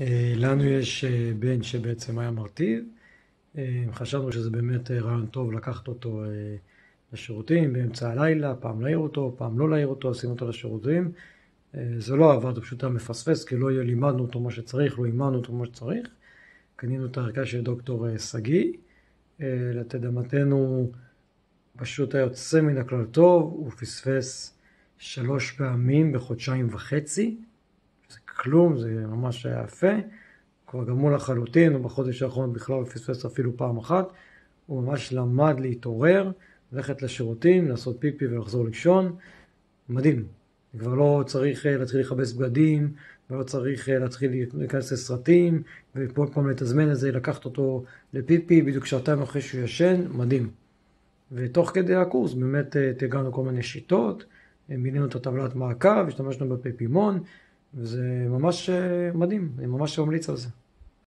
אה, לנו יש אה, בן שבעצם היה מרטיב. אה, חשבנו שזה באמת רעיון טוב לקחת אותו לשירותים באמצע הלילה, פעם להעיר אותו, פעם לא להעיר אותו, עשינו אותו לשירותים. זה לא עבד, פשוט היה מפספס, כי לא לימדנו אותו מה שצריך, לא אימנו אותו מה שצריך. קנינו את הערכה של דוקטור שגיא. לתדהמתנו פשוט היה יוצא מן הכלל טוב, הוא פספס שלוש פעמים בחודשיים וחצי. כלום, זה ממש היה יפה. כבר גמרו לחלוטין, הוא בחודש האחרון בכלל לא פספס אפילו פעם אחת. הוא ממש למד להתעורר, ללכת לשירותים, לעשות פיפי ולחזור לישון. מדהים. כבר לא צריך אה, להתחיל לכבס בגדים, ולא צריך אה, להתחיל להיכנס לסרטים, וכל פעם לתזמן את זה, לקחת אותו לפיפי, בדיוק שעתיים אחרי שהוא ישן, מדהים. ותוך כדי הקורס באמת אה, תרגלנו כל מיני שיטות, מינינו את הטבלת מעקב, השתמשנו בפפימון, וזה ממש מדהים, אני ממש ממליץ על זה.